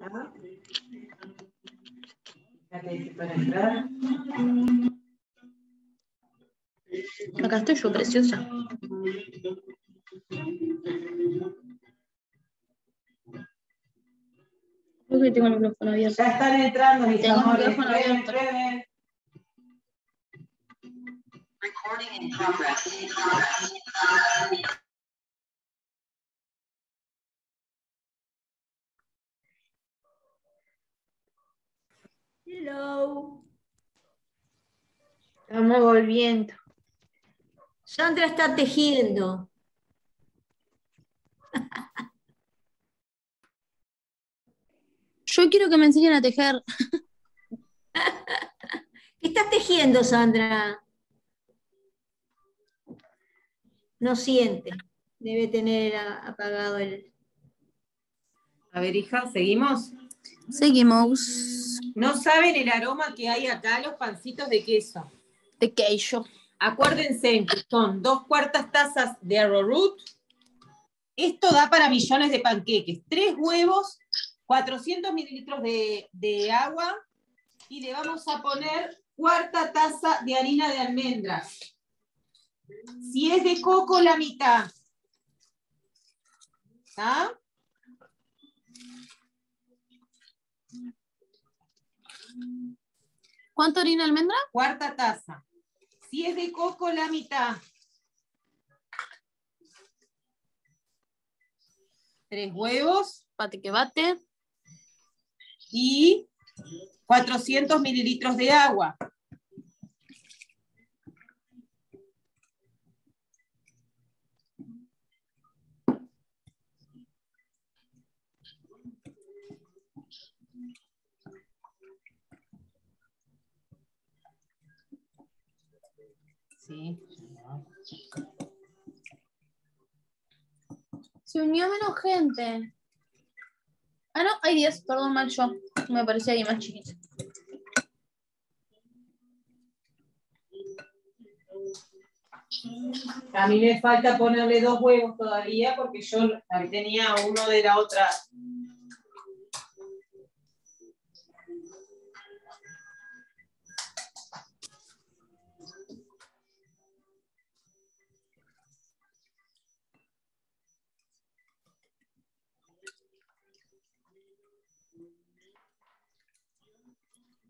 ¿Ah? para entrar. Acá estoy yo, preciosa. Creo que tengo el micrófono abierto. Ya están entrando mis Tengo el micrófono Prueben, abierto. prueben. Recording in progress. Hello. Estamos volviendo. Sandra está tejiendo. Yo quiero que me enseñen a tejer. ¿Qué estás tejiendo, Sandra? No siente. Debe tener apagado el. A ver, hija, ¿seguimos? Seguimos. No saben el aroma que hay acá, los pancitos de queso. De queso. Acuérdense que son dos cuartas tazas de arrowroot. Esto da para millones de panqueques. Tres huevos, 400 mililitros de, de agua y le vamos a poner cuarta taza de harina de almendras. Si es de coco, la mitad. ¿Está? ¿Cuánto harina almendra? Cuarta taza. Si es de coco, la mitad. Tres huevos Pate que bate. y 400 mililitros de agua. Sí. Se unió menos gente. Ah, no, hay 10, perdón, mal yo. Me parecía ahí más chiquito. A mí me falta ponerle dos huevos todavía porque yo tenía uno de la otra.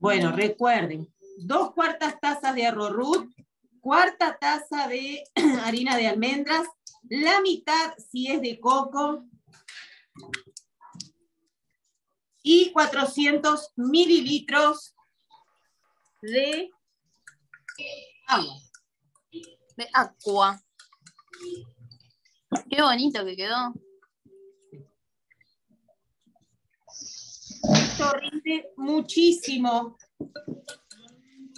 Bueno, recuerden, dos cuartas tazas de arrowroot, cuarta taza de harina de almendras, la mitad si es de coco y 400 mililitros de agua. De aqua. Qué bonito que quedó. Esto rinde muchísimo.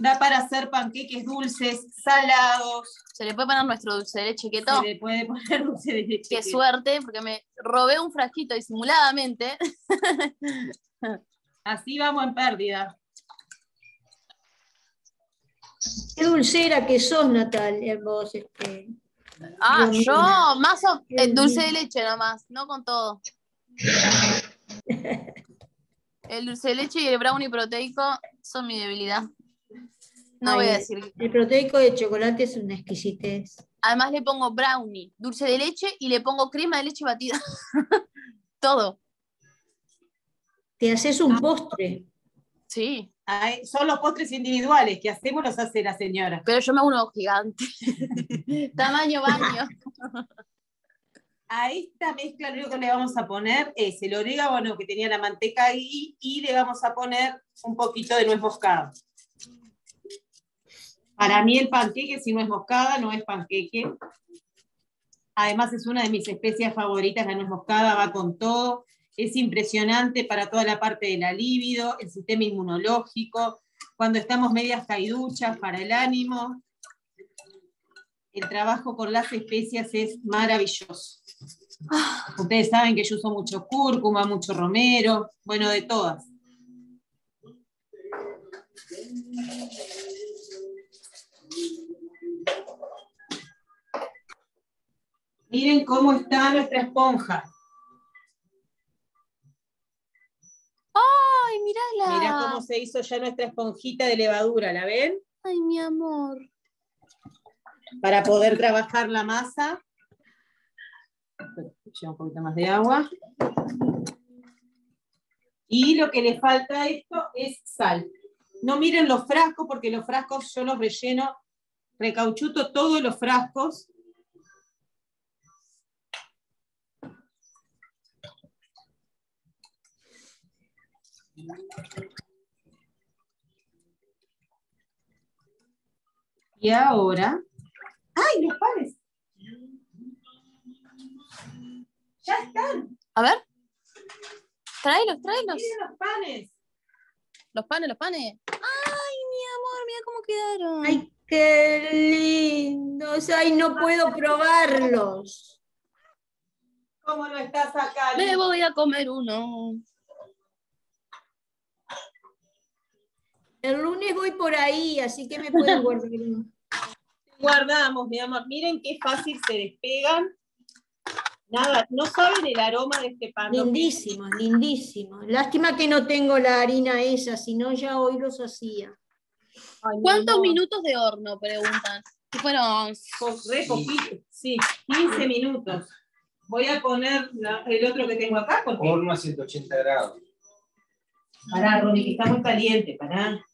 Da para hacer panqueques dulces, salados. Se le puede poner nuestro dulce de leche keto. Se le puede poner dulce de leche. Qué suerte, porque me robé un frasquito disimuladamente. Así vamos en pérdida. Qué dulcera que sos, Natalia, vos. Este. Ah, yo, más o- el dulce de leche nomás, no con todo. El dulce de leche y el brownie proteico son mi debilidad. No voy a decir. El proteico de chocolate es una exquisitez. Además le pongo brownie, dulce de leche y le pongo crema de leche batida. todo. Te haces un postre. Sí, Ay, Son los postres individuales que hacemos, los hace la señora. pero yo me hago uno gigante. Tamaño baño. A esta mezcla lo único que le vamos a poner es el orégano que tenía la manteca ahí y le vamos a poner un poquito de nuez moscada. Para mí el panqueque si nuez moscada no es panqueque. Además es una de mis especias favoritas, la nuez moscada va con todo. Es impresionante para toda la parte de la libido, el sistema inmunológico, cuando estamos medias caiduchas para el ánimo. El trabajo con las especias es maravilloso. Ustedes saben que yo uso mucho cúrcuma, mucho romero, bueno, de todas. Miren cómo está nuestra esponja. mírala. Mirá cómo se hizo ya nuestra esponjita de levadura, ¿la ven? Ay, mi amor. Para poder trabajar la masa. Lleva un poquito más de agua. Y lo que le falta a esto es sal. No miren los frascos, porque los frascos yo los relleno, recauchuto todos los frascos. Y ahora. ¡Ay, los panes! ¡Ya están! A ver. Tráelos, tráelos. ¡Miren los panes! Los panes, los panes. Ay, mi amor, mira cómo quedaron. Ay, qué lindos. Ay, no puedo probarlos. ¿Cómo no estás acá? Me voy a comer uno. El lunes voy por ahí, así que me pueden guardar uno. Guardamos, mi amor. Miren qué fácil se despegan. Nada, no saben el aroma de este pan. ¿no? Lindísimos, lindísimos. Lástima que no tengo la harina esa, si no ya hoy los hacía. Ay, ¿Cuántos minutos de horno? Preguntan. Si fueron. Re poquito. Sí, 15 minutos. Voy a poner la- el otro que tengo acá porque. Horno a 180 grados. Pará, Ronnie, que está muy caliente, pará.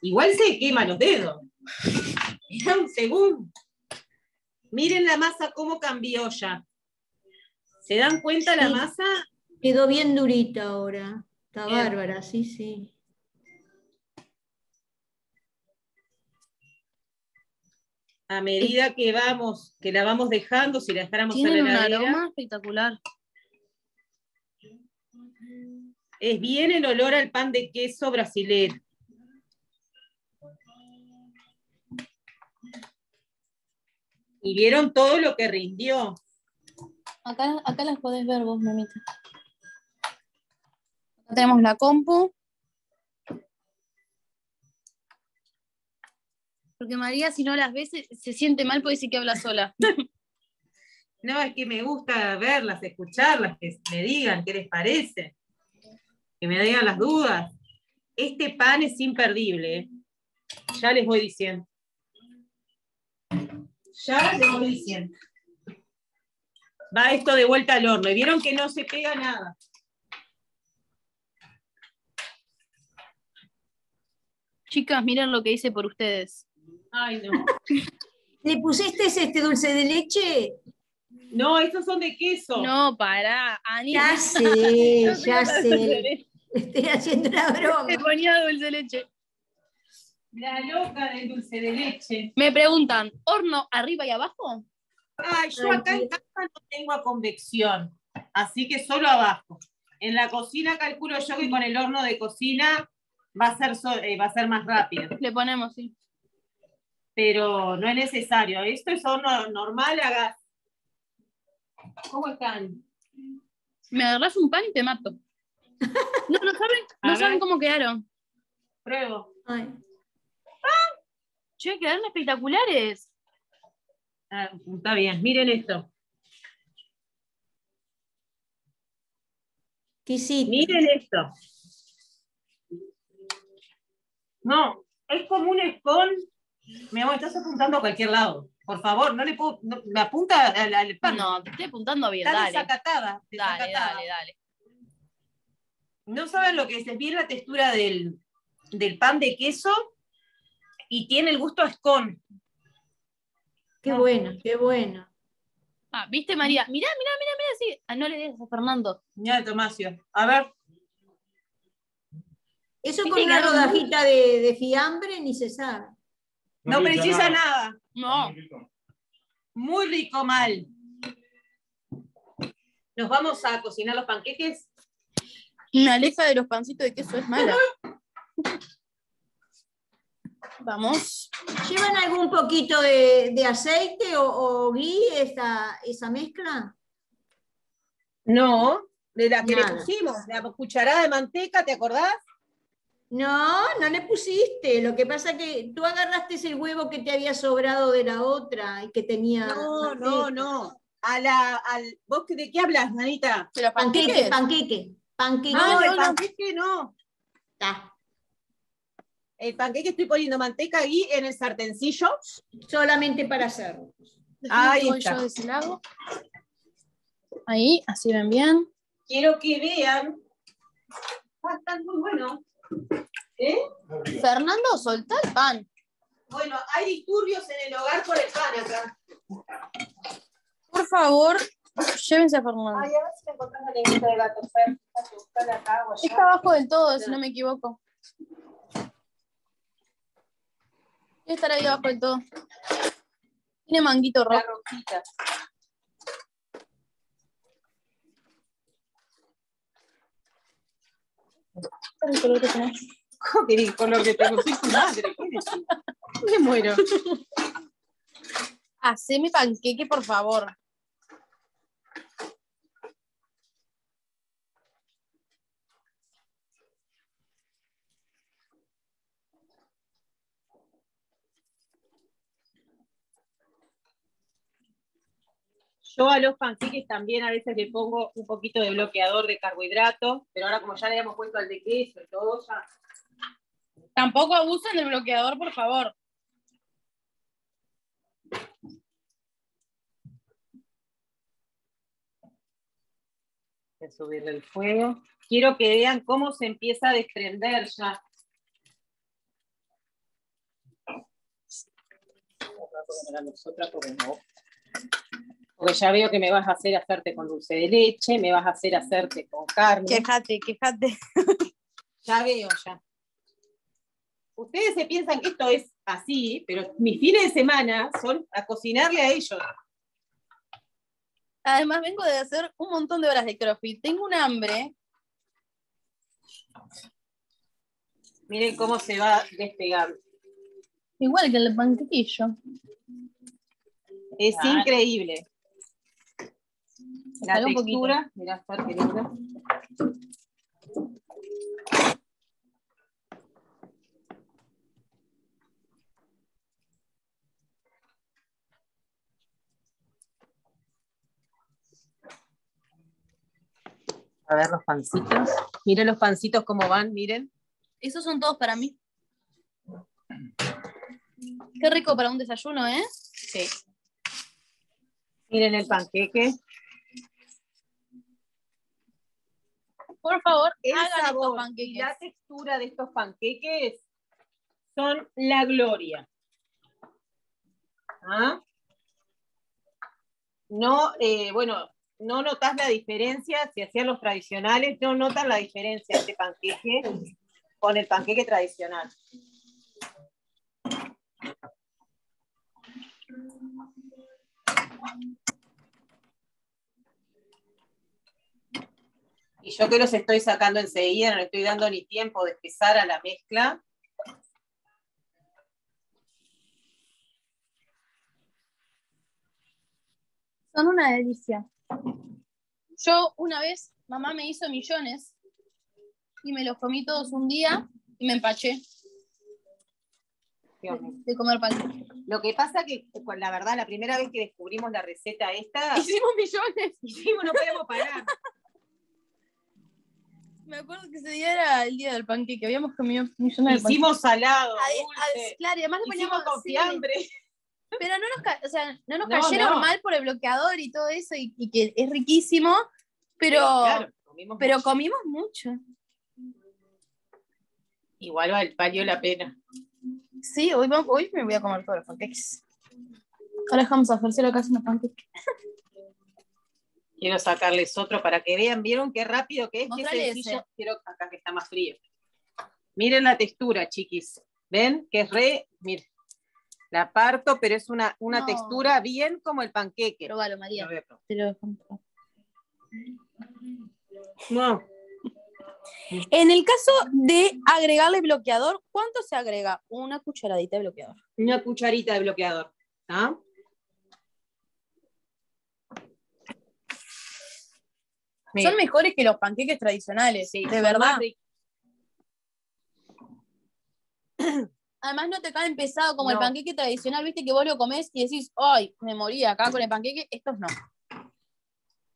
Igual se quema los dedos. Un segundo. Miren la masa cómo cambió ya. ¿Se dan cuenta la masa? Quedó bien durita ahora. Está Bien. bárbara, sí, sí. A medida que vamos, que la vamos dejando, si la dejáramos en la Tienen un heladera, aroma espectacular. es bien el olor al pan de queso brasilero. Y vieron todo lo que rindió. Acá, acá las podés ver vos, mamita. Acá tenemos la compu. Porque María, si no las ves, se, se siente mal porque dice que habla sola. No, es que me gusta verlas, escucharlas, que me digan qué les parece, que me digan las dudas. Este pan es imperdible, ¿eh? ya les voy diciendo. Ya les voy diciendo. Va esto de vuelta al horno. y Vieron que no se pega nada. Chicas, miren lo que hice por ustedes. Ay, no. ¿Le pusiste este dulce de leche? No, estos son de queso. No, pará, Ani. Ya sé, No ya sé. Estoy haciendo una broma. ponía dulce de leche. La loca del dulce de leche. Me preguntan, ¿horno arriba y abajo? Ay, yo acá en casa no tengo a convección, así que solo abajo. En la cocina calculo yo que con el horno de cocina va a ser, so- eh, va a ser más rápido, Le ponemos, sí. pero no es necesario. Esto es horno normal a gas. ¿Cómo están? Me agarras un pan y te mato. No, no saben, A no ver. saben cómo quedaron. Pruebo. Ay, Che, quedaron espectaculares. Ah, está bien, miren esto. exquisito. Miren esto. No, es como un escón. Mi amor, estás apuntando a cualquier lado. Por favor, no le puedo. no- me apunta al, al pan. No, te estoy apuntando bien, Está dale. desacatada. Dale, desacatada. dale, dale. No saben lo que es. Es bien la textura del, del pan de queso y tiene el gusto a escón. Qué bueno, qué bueno. Ah, ¿viste, María? Mirá, mirá, mirá, mirá, sí. Ah, no le des a Fernando. Mira, Tomasio. A ver. Eso con una rodajita de, de fiambre ni se sabe. No, precisa nada. No. Muy rico, mal. Nos vamos a cocinar los panqueques. Una aleja de los pancitos de queso es mala. Vamos. ¿Llevan algún poquito de, de aceite o, o ghee esa, esa mezcla? No, de la que Nada. le pusimos, la cucharada de manteca, ¿te acordás? No, no le pusiste. Lo que pasa que tú agarraste el huevo que te había sobrado de la otra y que tenía. No, no, manteca. no. A la, al, ¿Vos de qué hablas, Anita? ¿De los Panqueque, panqueques? panqueque. Panqueque. No, el no, no. panqueque no. Está. El panqueque estoy poniendo manteca ahí en el sartencillo. Solamente para hacerlo. Ahí está. yo de ese lado. Ahí, así ven bien. Quiero que vean. Ah, están muy buenos. ¿Eh? Fernando, soltá el pan. Bueno, hay disturbios en el hogar por el pan acá. Por favor, llévense a Fernando. Ay, a ver si encontrás la lengüita de gato. Fer. Fíjate, buscala acá o allá. Está abajo del todo, si no me equivoco. Debe estar ahí abajo del todo. Tiene manguito La rojo. rojita. ¿Cuál es el color que tenés? ¿Cómo que el color que tengo? Soy tu madre. Me muero. Haceme panqueque, por favor. Yo a los panqueques también a veces le pongo un poquito de bloqueador de carbohidratos, pero ahora como ya le habíamos puesto al de queso y todo, ya. Tampoco abusen del bloqueador, por favor. Voy a subirle el fuego. Quiero que vean cómo se empieza a desprender ya. Porque ya veo que me vas a hacer hacerte con dulce de leche, me vas a hacer hacerte con carne. Quejate, quejate. Ya veo, ya. Ustedes se piensan que esto es así, pero mis fines de semana son a cocinarle a ellos. Además, vengo de hacer un montón de horas de CrossFit. Tengo un hambre. Miren cómo se va despegando. Igual que el panquequillo. Es increíble. La un poquito. textura, mirá, está qué lindo. A ver los pancitos. Miren los pancitos cómo van, miren. Esos son todos para mí. Qué rico para un desayuno, ¿eh? Sí. Miren el panqueque. Por favor, El hagan estos sabor y panqueques. la textura de estos panqueques son la gloria. ¿Ah? No, eh, bueno, no notas la diferencia, si hacían los tradicionales, no notan la diferencia este panqueque con el panqueque tradicional. Y yo que los estoy sacando enseguida, no le estoy dando ni tiempo de empezar a la mezcla. Son una delicia. Yo una vez, mamá me hizo millones y me los comí todos un día y me empaché de comer panqueques. Lo que pasa que, con la verdad, la primera vez que descubrimos la receta esta, Hicimos millones. hicimos, no podemos parar. Me acuerdo que ese día era el día del panqueque. Habíamos comido millones. Hicimos salado, dulce, claro, y además le hicimos poníamos con sí, fiambre. Pero no nos, ca- o sea, no nos No, cayeron no. mal por el bloqueador y todo eso, y, y que es riquísimo, pero, Claro, comimos pero mucho. comimos mucho. Igual val- valió la pena. Sí, hoy, vamos- hoy me voy a comer todos los panqueques. Ahora dejamos a Marcelo acá haciendo panqueques. Quiero sacarles otro para que vean, ¿vieron qué rápido que es? Qué sencillo. Quiero acá que está más frío. Miren la textura, chiquis. ¿Ven? Que es re, miren. La parto, pero es una, una No. textura bien como el panqueque. Probalo, María. Lo. Te lo. No, En el caso de agregarle bloqueador, ¿cuánto se agrega? Una cucharadita de bloqueador. una cucharita de bloqueador. ¿ah? Son mejores que los panqueques tradicionales, sí, de verdad. Además no te caen pesado como el panqueque tradicional, viste que vos lo comés y decís, ay, me morí acá con el panqueque, estos no.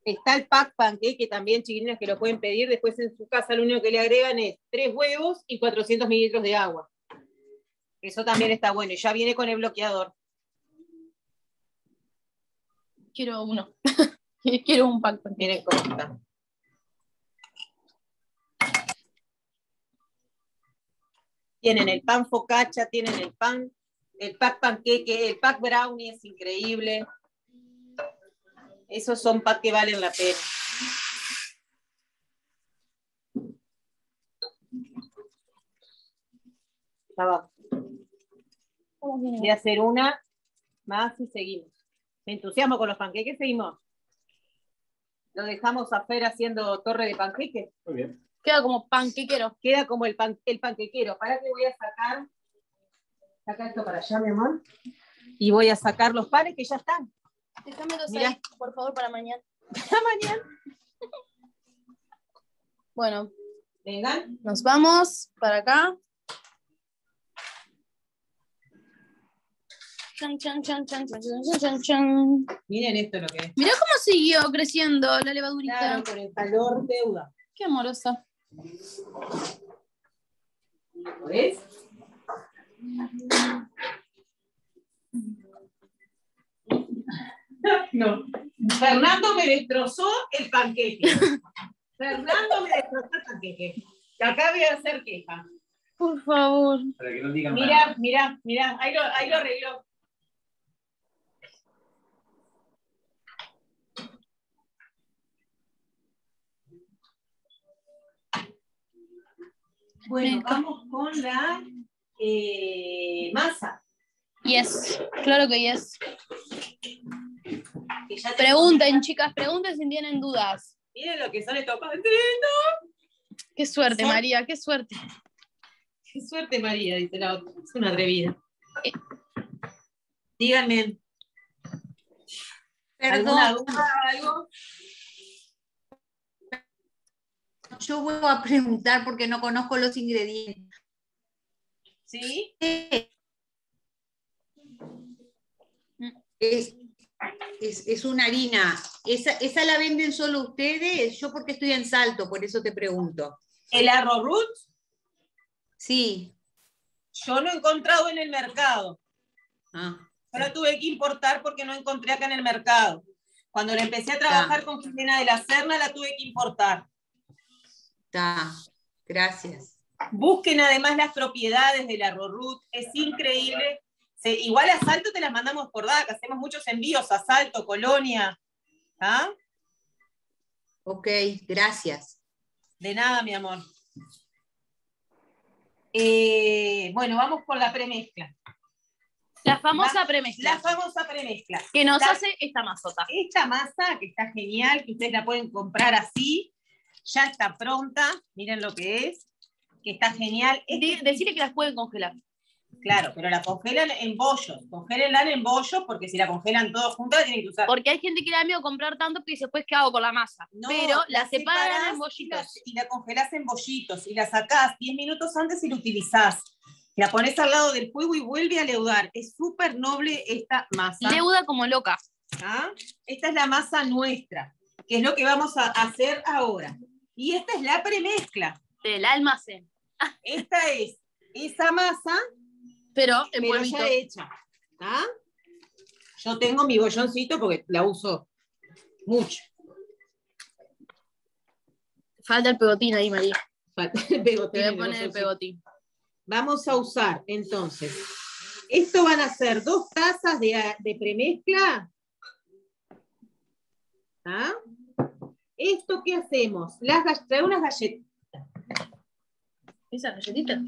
Está el pack panqueque también, chiquilinas, que lo pueden pedir. Después en su casa lo único que le agregan es tres huevos y 400 mililitros de agua. Eso también está bueno. Y ya viene con el bloqueador. Quiero uno. Quiero un pack. Miren cómo está. Tienen el pan focaccia, tienen el pan, el pack panqueque, el pack brownie es increíble. Esos son packs que valen la pena. Va. Voy a hacer una más y seguimos. Me entusiasmo con los panqueques, seguimos. Lo dejamos a Fer haciendo torre de panqueques. Muy bien. Queda como panquequero. Queda como el, pan, el panquequero. Para que voy a sacar. Saca esto para allá, mi amor. Y voy a sacar los panes que ya están. Déjamelos Mirá. ahí, por favor, para mañana. Hasta mañana. Bueno, Vengan. nos vamos para acá. Chan, chan, chan, chan, chan, chan, chan, chan. Miren esto lo que es. Mirá cómo siguió creciendo la levadurita. Claro, con el calor deuda. Qué amorosa. ¿Ves? No. Fernando me destrozó el panqueque. Fernando me destrozó el panqueque. Acá voy a hacer queja. Por favor. Para que no digan nada. Mira, mira, mira, ahí lo, ahí lo arregló. Bueno, vamos con la eh, masa. Yes, claro que yes. que ya tenemos Pregunten, chicas, pregunten si tienen dudas. Miren lo que son estos pancitos. Qué suerte, Son- María, qué suerte. Qué suerte, María, dice la otra. Es una atrevida. Eh. Díganme, ¿alguna Perdón, duda, algo? Yo vuelvo a preguntar porque no conozco los ingredientes. ¿Sí? Es, es, es una harina. ¿Esa, ¿Esa la venden solo ustedes? Yo porque estoy en Salto, por eso te pregunto. El arroz root, Sí. yo no he encontrado en el mercado. Ah, Yo la tuve que importar porque no encontré acá en el mercado. Cuando la empecé a trabajar con Jimena de la Serna, la tuve que importar. Está. Gracias. Busquen además las propiedades del arroz root, es increíble. Se- igual a Salto te las mandamos por DAC, hacemos muchos envíos a Salto, Colonia. ¿Ah? Ok, gracias. De nada, mi amor. Eh, bueno, vamos con la premezcla. La famosa premezcla La famosa premezcla. que nos la- hace esta masota. Esta masa, que está genial, que ustedes la pueden comprar así, ya está pronta. Miren lo que es, que está genial. Este- Decirle que las pueden congelar. Claro, pero la congelan en bollos. Congélenla en bollos porque si la congelan todos juntas la tienen que usar. Porque hay gente que le da miedo comprar tanto porque después qué hago con la masa. No, Pero la separan separás en y la- bollitos. Y la, congelás en bollitos y la sacás 10 minutos antes y la utilizás. La pones al lado del fuego y vuelve a leudar. Es súper noble esta masa. Leuda como loca. ¿ah? Esta es la masa nuestra, que es lo que vamos a hacer ahora. Y esta es la premezcla. Del almacén. Esta es esa masa, Pero en pero ya hecha. ¿ah? Yo tengo mi bolloncito porque la uso mucho. Falta el pegotín ahí, María. Falta el pegotín Te voy a poner el pegotín. Vamos a usar entonces. Esto van a ser dos tazas de, de premezcla. ¿Ah? ¿Esto qué hacemos? Las trae unas galletas. ¿Esa galletita?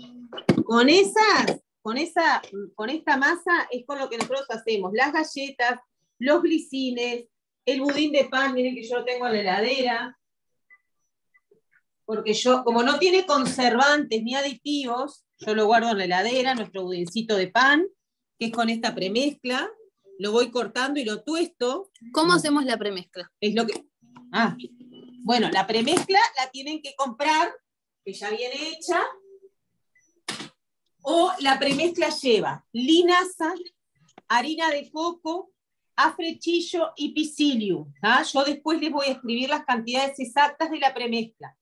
Con esas, con esa, con esta masa es con lo que nosotros hacemos. Las galletas, los glicines, el budín de pan, miren que yo lo tengo en la heladera. Porque yo, como no tiene conservantes ni aditivos, yo lo guardo en la heladera, nuestro budincito de pan, que es con esta premezcla. Lo voy cortando y lo tuesto. ¿Cómo hacemos la premezcla? Es lo que. Ah, bueno, la premezcla la tienen que comprar, que ya viene hecha. O la premezcla lleva linaza, harina de coco, afrechillo y pisilium. ¿ah? Yo después les voy a escribir las cantidades exactas de la premezcla,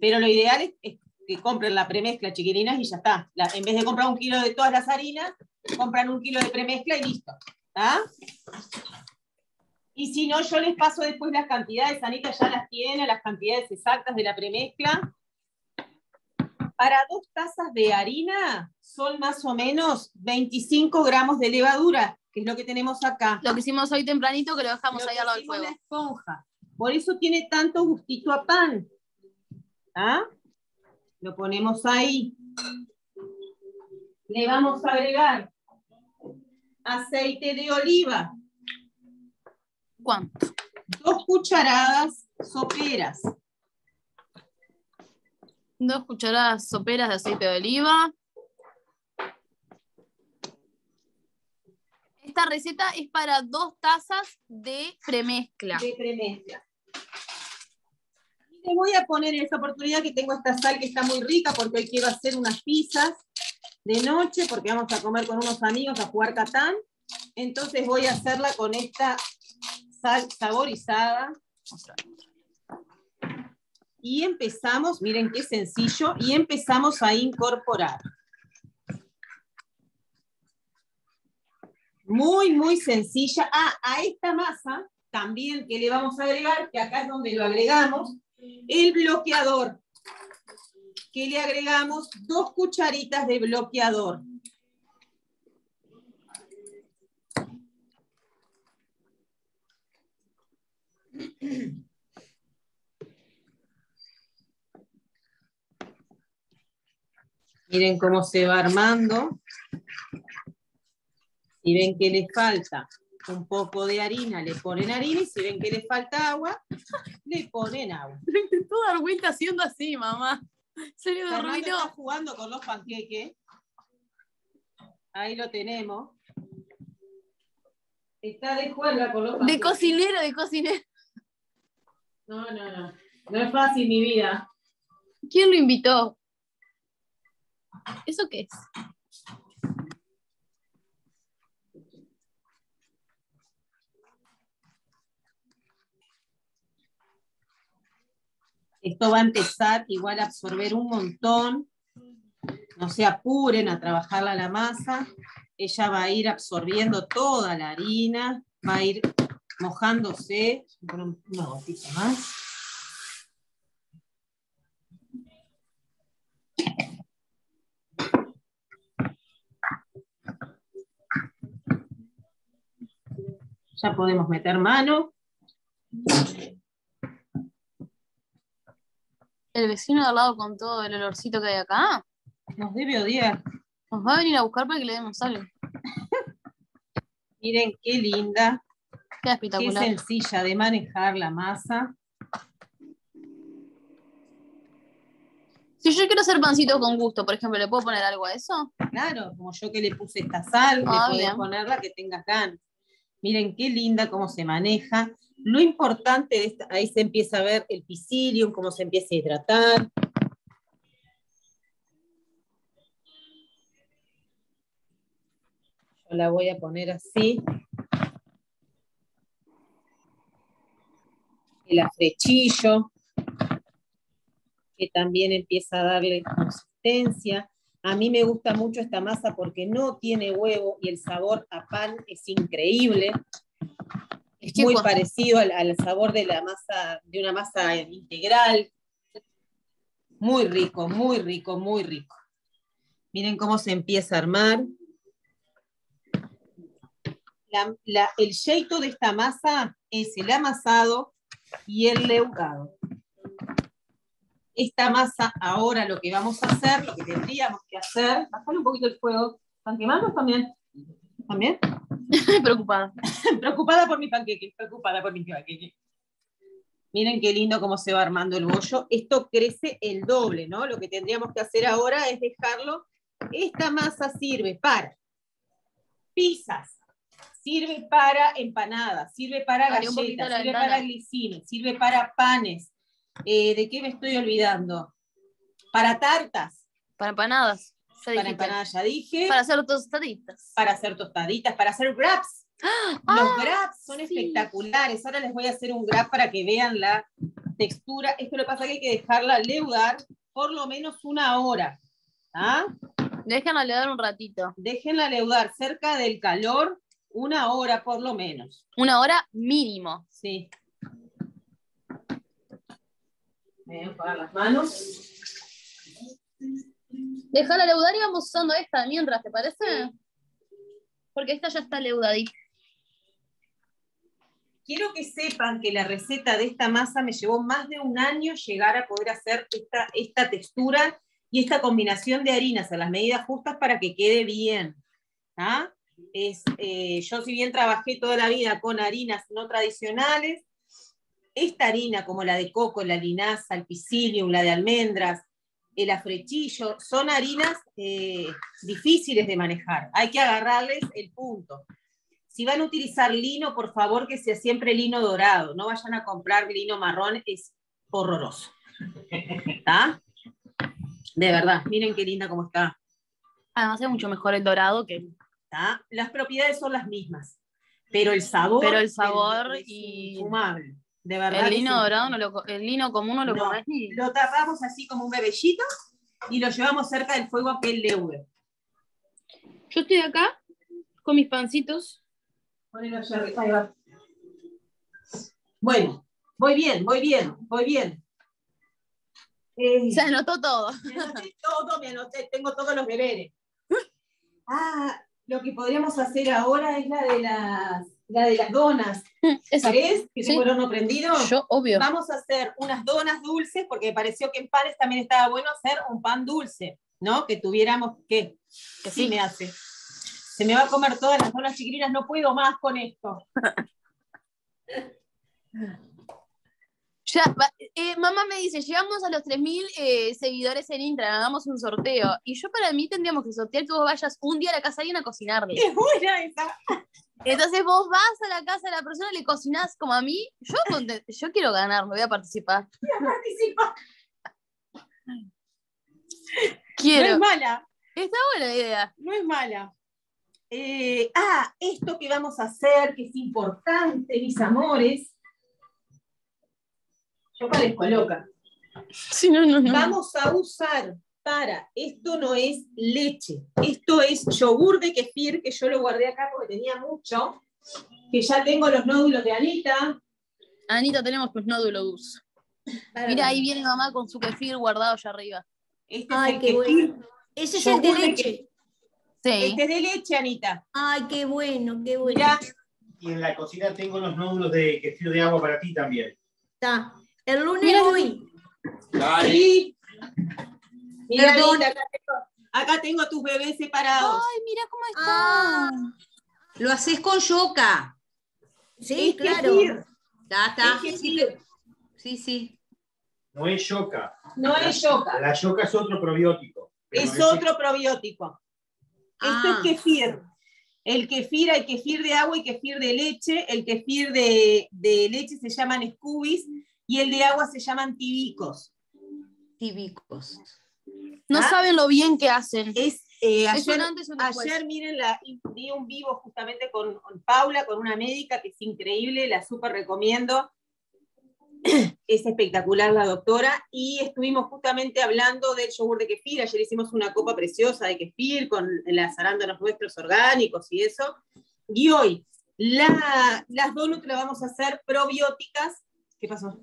pero lo ideal es, que compren la premezcla, chiquilinas, y ya está. En vez de comprar un kilo de todas las harinas, compran un kilo de premezcla y listo. ¿ah? Y si no, yo les paso después las cantidades, Anita ya las tiene, las cantidades exactas de la premezcla. Para dos tazas de harina son más o menos 25 gramos de levadura, que es lo que tenemos acá. Lo que hicimos hoy tempranito que lo dejamos Lo ahí al lado del fuego. la esponja. Por eso tiene tanto gustito a pan. ¿Ah? Lo ponemos ahí. Le vamos a agregar aceite de oliva, ¿Cuánto? dos cucharadas soperas, Dos cucharadas soperas de aceite de oliva. Esta receta es para dos tazas de premezcla. de premezcla. Le voy a poner en esta oportunidad que tengo esta sal que está muy rica porque hoy quiero hacer unas pizzas de noche porque vamos a comer con unos amigos a jugar Catán. Entonces voy a hacerla con esta sal saborizada. Y empezamos, miren qué sencillo, y empezamos a incorporar. Muy, muy sencilla. Ah, a esta masa también que le vamos a agregar, que acá es donde lo agregamos, el bloqueador. Que le agregamos dos cucharitas de bloqueador. Miren cómo se va armando. Si ven que le falta un poco de harina, le ponen harina, y si ven que le falta agua, le ponen agua. Dar vuelta haciendo así, mamá. Se le está jugando con los panqueques. Ahí lo tenemos. Está de juerga con los De panqueques. cocinero, de cocinero. No, no, no. No es fácil mi vida. ¿Quién lo invitó? ¿Eso qué es? Esto va a empezar igual a absorber un montón. No se apuren a trabajarla la masa. Ella va a ir absorbiendo toda la harina, va a ir mojándose. Una gotita más. Ya podemos meter mano. El vecino de al lado con todo el olorcito que hay acá. Nos debe odiar. Nos va a venir a buscar para que le demos algo. Miren qué linda, Queda qué espectacular. sencilla de manejar la masa. Si yo quiero hacer pancito con gusto, por ejemplo, ¿le puedo poner algo a eso? Claro, como yo que le puse esta sal, Ah, le podés poner la que tengas ganas. Miren qué linda cómo se maneja. Lo importante de esta, ahí se empieza a ver el pisilium, cómo se empieza a hidratar. Yo la voy a poner así. El afrechillo, que también empieza a darle consistencia. A mí me gusta mucho esta masa porque no tiene huevo y el sabor a pan es increíble. Es muy parecido al, al sabor de la masa, de una masa integral. Muy rico, muy rico, muy rico. Miren cómo se empieza a armar. La- la- el jeito de esta masa es el amasado y el leucado. Esta masa, ahora lo que vamos a hacer, lo que tendríamos que hacer, bajar un poquito el fuego. ¿Están quemando también? ¿También? Preocupada. preocupada por mi panqueque, preocupada por mi panqueque. Miren qué lindo cómo se va armando el bollo. Esto crece el doble, ¿no? Lo que tendríamos que hacer ahora es dejarlo. Esta masa sirve para pizzas, sirve para empanadas, sirve para galletas, sirve para glicines, sirve para panes. Eh, ¿De qué me estoy olvidando? Para tartas, Para empanadas. Ya para empanadas ya dije, Para hacer tostaditas. para hacer tostaditas, para hacer wraps. Los grabs son sí. espectaculares. Ahora les voy a hacer un grab para que vean la textura. Esto lo que pasa es que hay que dejarla leudar por lo menos una hora. ¿ah? Déjenlo leer un ratito. Déjenla leudar cerca del calor una hora por lo menos. Una hora mínimo. Sí. Voy a enjuagar las manos. Déjala leudar y vamos usando esta mientras, ¿te parece? Porque esta ya está leudadita. Quiero que sepan que la receta de esta masa me llevó más de un año llegar a poder hacer esta, esta textura y esta combinación de harinas a las medidas justas para que quede bien. ¿ah? Es, eh, yo si bien trabajé toda la vida con harinas no tradicionales, esta harina como la de coco, la linaza, el la de almendras, el afrechillo, son harinas eh, difíciles de manejar. Hay que agarrarles el punto. Si van a utilizar lino, por favor que sea siempre lino dorado. No vayan a comprar lino marrón, es horroroso. De verdad, miren qué linda cómo está. Además es mucho mejor el dorado que ¿tá? Las propiedades son las mismas, pero el sabor, Pero el sabor es y- infumable. De verdad. el lino sí. dorado, no lo, el lino común no lo No, comés ni. Lo tapamos así como un bebellito y lo llevamos cerca del fuego a que él leude. Yo estoy acá con mis pancitos. Ponelo allá arriba, ahí va. Bueno, voy bien, voy bien, voy bien. Eh, Se anotó todo. me anoté todo, me anoté, tengo todos los deberes. Ah, lo que podríamos hacer ahora es la de las, la de las donas. ¿Querés que tengo el horno prendido? Yo, obvio. Vamos a hacer unas donas dulces, porque me pareció que en panes también estaba bueno hacer un pan dulce, ¿no? Que tuviéramos. Que sí sí. me hace. Se me va a comer todas las donas chiquilinas, no puedo más con esto. Ya, eh, mamá me dice, llegamos a los 3.000 eh, seguidores en Instagram, hagamos un sorteo. Y yo para mí tendríamos que sortear que vos vayas un día a la casa de alguien a cocinarle. Es buena esa. Entonces vos vas a la casa de la persona, le cocinás como a mí. Yo, yo quiero ganar, me voy a participar. Participa. Quiero. No es mala, Está buena la idea. no es mala. Eh, ah, esto que vamos a hacer, que es importante, mis amores. Yo parezco loca. Sí, no, no, no. Vamos a usar para, esto no es leche, esto es yogur de kefir, que yo lo guardé acá porque tenía mucho, que ya tengo los nódulos de Anita. Anita, tenemos tus nódulos. Mira, ahí viene mamá con su kefir guardado allá arriba. Este Ay, es qué el bueno. kefir. Ese es el de leche. Sí. Este es de leche, Anita. Ay, qué bueno, qué bueno. Mirá, Y en la cocina tengo los nódulos de kefir de agua para ti también. Está. El lunes Mira. voy. sí. Mirá, Perdón. Acá tengo, acá tengo tus bebés separados. Ay, mira cómo está. Ah, Lo haces con yoga. sí, Es claro. Ta, ta. es kefir. Sí, sí. No es yoka. No es yoga, La yoka es otro probiótico. es otro probiótico. Esto Ah. es kefir. El kefir, hay kefir de agua y kefir de leche. El kefir de, de leche se llaman scoobies y el de agua se llaman tibicos. Tíbicos. No ¿Ah? saben lo bien que hacen. Es, eh, ayer, antes ayer, miren, la, vi un vivo justamente con, con Paula, con una médica que es increíble, la súper recomiendo. Es espectacular la doctora. Y estuvimos justamente hablando del yogur de kefir. Ayer hicimos una copa preciosa de kefir con las arándanos nuestros orgánicos y eso. Y hoy, la- las donuts las vamos a hacer probióticas. ¿Qué pasó?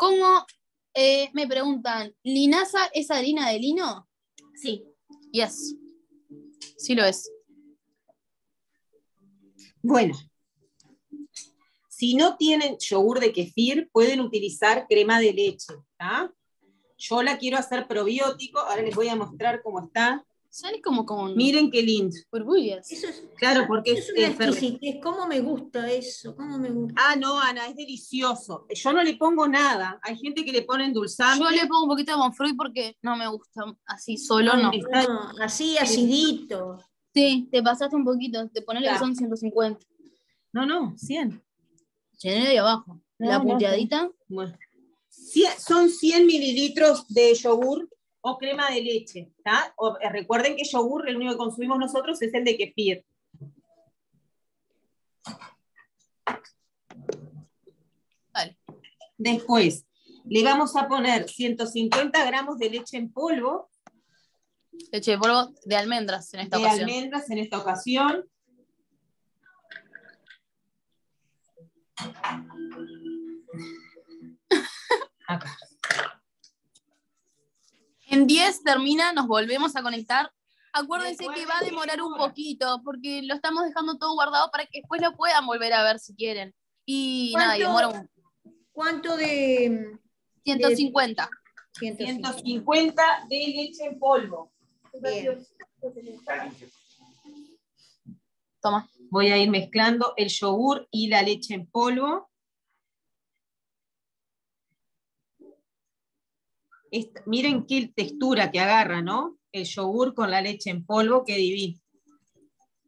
¿Cómo eh, me preguntan, ¿linaza es harina de lino? Sí. Yes. Sí lo es. Bueno, si no tienen yogur de kefir, pueden utilizar crema de leche. ¿tá? Yo la quiero hacer probiótico, ahora les voy a mostrar cómo está. Sale como con Miren qué lindo. burbujas. Eso es, Claro, porque es es, una es. ¿Cómo me gusta eso? ¿Cómo me gusta? Ah, no, Ana, es delicioso. Yo no le pongo nada. Hay gente que le pone endulzante. Yo le pongo un poquito de monfruit porque no me gusta así solo, no. Está- No, así acidito. Sí, te pasaste un poquito, te pones que Claro. son 150. No, no, 100. Llené de abajo. No, la no, punteadita. Bueno. Cien- son 100 mililitros de yogur o crema de leche. O- eh, recuerden que yogur, el único que consumimos nosotros es el de kefir. Dale. Después, le vamos a poner 150 gramos de leche en polvo Leche de polvo de almendras en esta de ocasión. almendras en esta ocasión. Acá. En 10 termina, nos volvemos a conectar. Acuérdense Después que va a de demorar un poquito, porque lo estamos dejando todo guardado para que después lo puedan volver a ver si quieren. Y nada, demora un ¿Cuánto de 150. 150? 150 de leche en polvo. Bien. Toma. Voy a ir mezclando el yogur y la leche en polvo. Esta- miren qué textura que agarra, ¿no? El yogur con la leche en polvo, qué divino.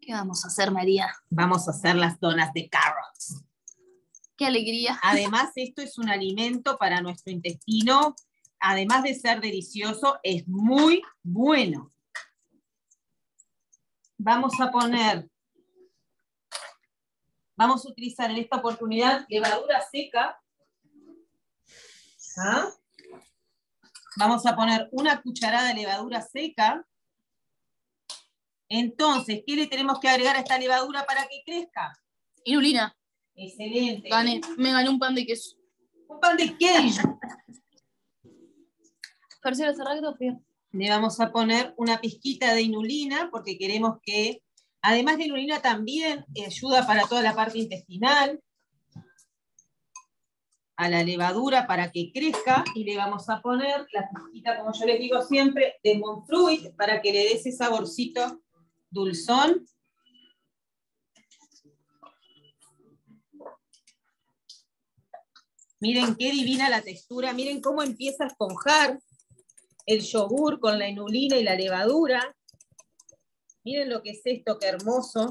¿Qué vamos a hacer, María? Vamos a hacer las donas de carrots. Qué alegría. Además, esto es un alimento para nuestro intestino. Además de ser delicioso, es muy bueno. Vamos a poner, vamos a utilizar en esta oportunidad levadura seca. ¿Ah? Vamos a poner una cucharada de levadura seca. Entonces, ¿qué le tenemos que agregar a esta levadura para que crezca? Inulina. Excelente. Gané. Me gané un pan de queso. Un pan de queso. Frío. Le vamos a poner una pizquita de inulina porque queremos que, además de inulina también ayuda para toda la parte intestinal, a la levadura para que crezca y le vamos a poner la pizquita, como yo les digo siempre, de Monfruit para que le dé ese saborcito dulzón. Miren qué divina la textura, miren cómo empieza a esponjar el yogur con la inulina y la levadura. Miren lo que es esto, qué hermoso.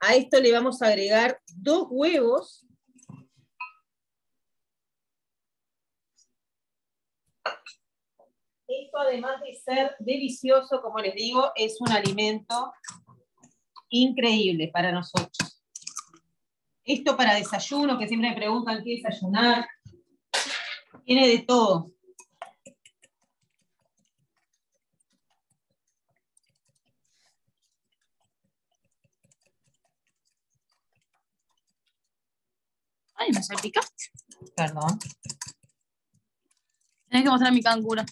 A esto le vamos a agregar dos huevos. Esto además de ser delicioso, como les digo, es un alimento increíble para nosotros. Esto para desayuno, que siempre me preguntan qué desayunar. Tiene de todo. Ay, me salpicaste. Perdón. Tenés que mostrar mi canguro.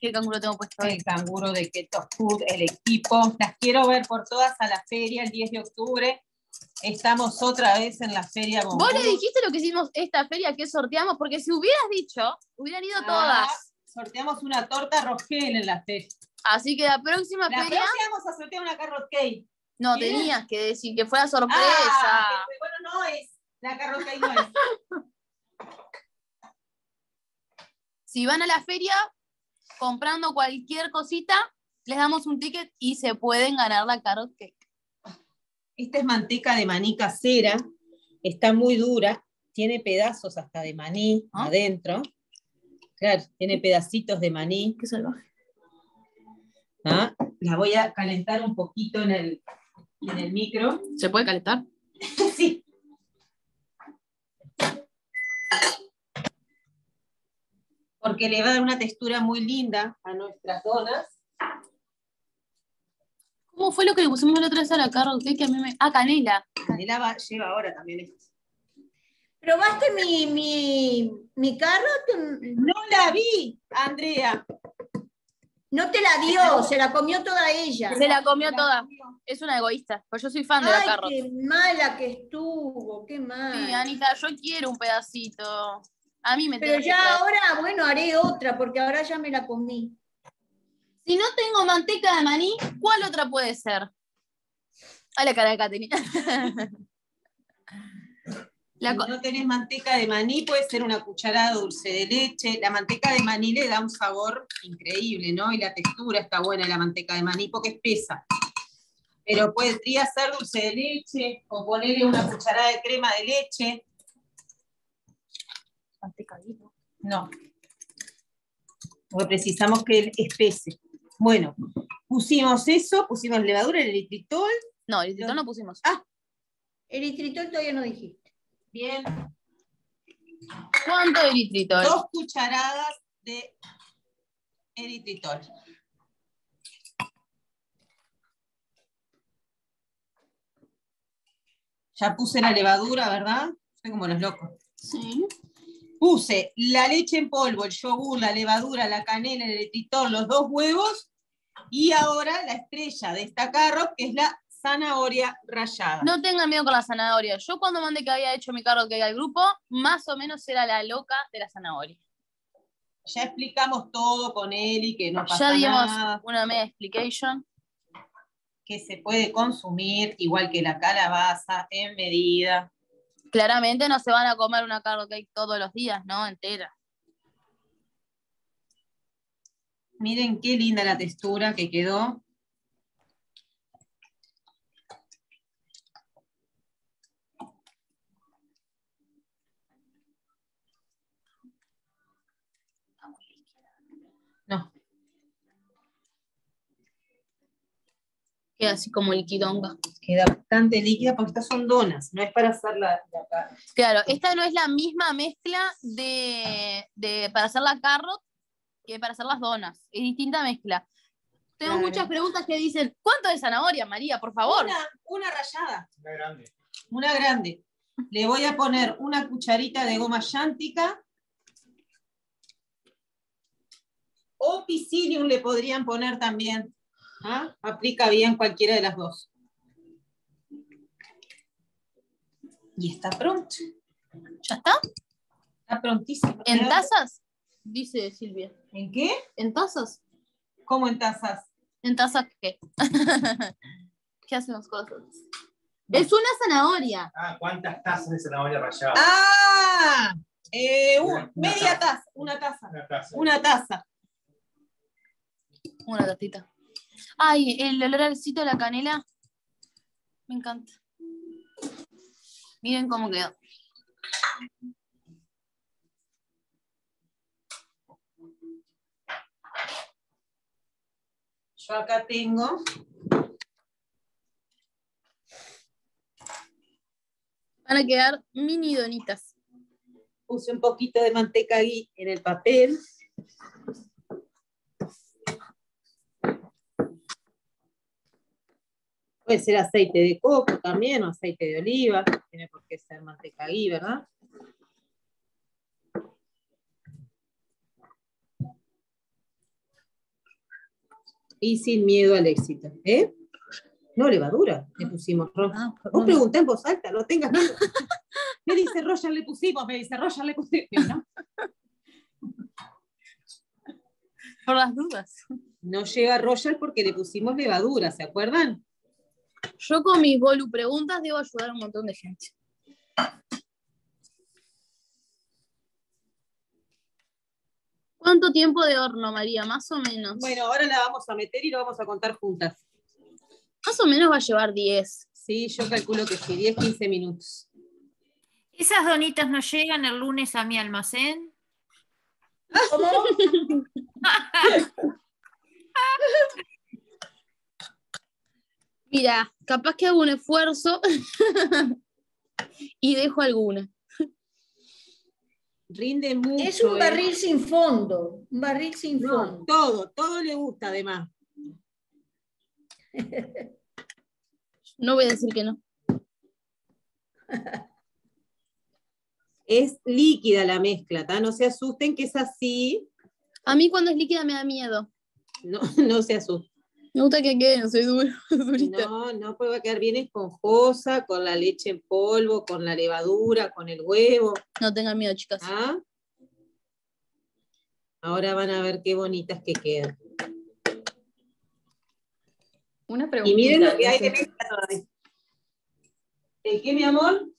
¿Qué canguro tengo puesto hoy? el canguro de Keto Food, el equipo. Las quiero ver por todas a la feria el 10 de octubre. Estamos otra vez en la feria Vos le dijiste lo que hicimos esta feria que sorteamos, porque si hubieras dicho, hubieran ido Ah, todas. Sorteamos una torta rogel en la feria. Así que la próxima La feria, próxima vamos a sortear una carrot cake. no tenías que decir que fuera sorpresa. Ah, que- bueno, no es. La carrot cake no es. Si van a la feria comprando cualquier cosita, les damos un ticket y se pueden ganar la carrot cake. Esta es manteca de maní casera. Está muy dura. Tiene pedazos hasta de maní ¿Ah? adentro. Claro, tiene pedacitos de maní. Qué salvaje. ¿ah? La voy a calentar un poquito en el, en el micro. ¿Se puede calentar? Sí. Porque le va a dar una textura muy linda a nuestras donas. ¿Cómo fue lo que le pusimos la otra vez a la carrot cake? Que a mí me... Ah, canela. Canela va- lleva ahora también esto. ¿Probaste mi, mi, mi carrot? No la vi, Andrea. No te la dio, se la comió toda ella. Se la comió toda. Es una egoísta, pues yo soy fan de la Ay, carrot. qué mala que estuvo, qué mal. Sí, Anita, yo quiero un pedacito. A mí me Pero ya ahora, bueno, haré otra, porque ahora ya me la comí. Si no tengo manteca de maní, ¿cuál otra puede ser? A la cara de Katherine. La si no tenés manteca de maní, puede ser una cucharada dulce de leche. La manteca de maní le da un sabor increíble, ¿no? Y la textura está buena de la manteca de maní porque espesa. Pero podría ser dulce de leche o ponerle una cucharada de crema de leche. Manteca viva. No. Porque precisamos que espese. Bueno, pusimos eso, pusimos levadura, el eritritol, No, eritritol no pusimos. Eritritol todavía no dijiste. Bien. ¿Cuánto eritritol? Dos cucharadas de eritritol. Ya puse la levadura, ¿verdad? Soy como los locos. Sí. Puse la leche en polvo, el yogur, la levadura, la canela, el eritritol, los dos huevos y ahora la estrella de esta carro, que es la zanahoria rallada. No tengan miedo con la zanahoria. Yo cuando mandé que había hecho mi cargo que al grupo, más o menos era la loca de la zanahoria. Ya explicamos todo con Eli, que no Ya pasa dimos nada, una media explication. que se puede consumir igual que la calabaza en medida. Claramente no se van a comer una carrot cake todos los días, ¿no? Entera. Miren qué linda la textura que quedó. Queda así como liquidonga. queda bastante líquida porque estas son donas, no es para hacer la, la carne. Claro, esta no es la misma mezcla de, de- para hacer la carrot que para hacer las donas. Es distinta mezcla. Tengo Claro. muchas preguntas que dicen, ¿cuánto de zanahoria, María, por favor? Una, una rallada. Una grande. Una grande. Le voy a poner una cucharita de goma llántica. O pisilium le podrían poner también. ¿Ah? Aplica bien cualquiera de las dos. Y está pronto. ¿Ya está? Está prontísimo. ¿En tazas? Dice Silvia. ¿En qué? ¿En tazas? ¿Cómo en tazas? ¿En tazas qué? ¿Qué hacemos cosas? Es una zanahoria. Ah, ¿cuántas tazas de zanahoria rallada? ¡Ah! Eh, un- Una- una media taza. taza. Una taza. Una taza. Una taza. Una tacita. Ay, el olor al cito de la canela. Me encanta. Miren cómo quedó. Yo acá tengo. Van a quedar mini donitas. Puse un poquito de manteca ahí en el papel. Puede ser aceite de coco también, o aceite de oliva. no Tiene por qué ser manteca ahí, ¿verdad? Y sin miedo al éxito. ¿Eh? No, levadura, le pusimos Ro. Ah, Vos pregunté en voz alta, no tengas miedo. Me dice Roger le pusimos, me dice Roger le pusimos. ¿no? Por las dudas. No llega Roger porque le pusimos levadura, ¿se acuerdan? Yo con mis bolu preguntas debo ayudar a un montón de gente. ¿Cuánto tiempo de horno, María? Más o menos. Bueno, ahora la vamos a meter y lo vamos a contar juntas. Más o menos va a llevar 10. Sí, yo calculo que sí, 10, 15 minutos. ¿Esas donitas no llegan el lunes a mi almacén? Mira, capaz que hago un esfuerzo y dejo alguna. Rinde mucho. Es un ¿eh? barril sin fondo, un barril sin No, fondo. todo, todo le gusta además. No voy a decir que no. Es líquida la mezcla, ¿tá? No se asusten que es así. A mí cuando es líquida me da miedo. No, no se asusten. Me gusta que quede, no soy duro, durita. No, no, pues va a quedar bien esponjosa, con la leche en polvo, con la levadura, con el huevo. No tengan miedo, chicas. ¿ah? Ahora van a ver qué bonitas que quedan. Una pregunta. Y miren lo que hay de mezcla todavía. ¿El qué, mi amor?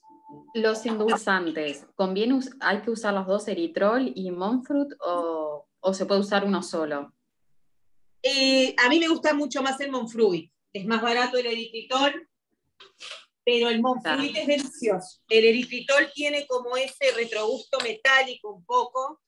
Los endulzantes, ¿conviene hay que usar los dos, eritrol y monfruit, o, o se puede usar uno solo? Eh, a mí me gusta mucho más el Monfruit. Es más barato el eritritol, pero el Monfruit es delicioso. El eritritol tiene como ese retrogusto metálico un poco.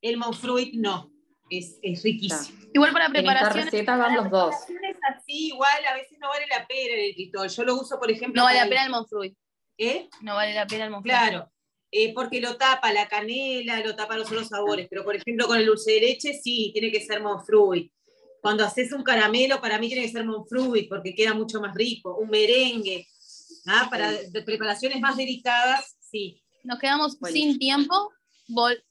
El Monfruit no. Es, es riquísimo. Igual para En esta preparaciones, receta van los dos. Así, igual a veces no vale la pena el eritritol. Yo lo uso, por ejemplo. No vale la pena el Monfruit. ¿Eh? No vale la pena el Monfruit. Claro, eh, porque lo tapa la canela, lo tapa los otros sabores, pero por ejemplo con el dulce de leche sí, tiene que ser Monfruit. Cuando haces un caramelo, para mí tiene que ser Monfruit, porque queda mucho más rico. Un merengue, ¿ah? para de- preparaciones más delicadas, sí. Nos quedamos Buenísimo. sin tiempo. Vol-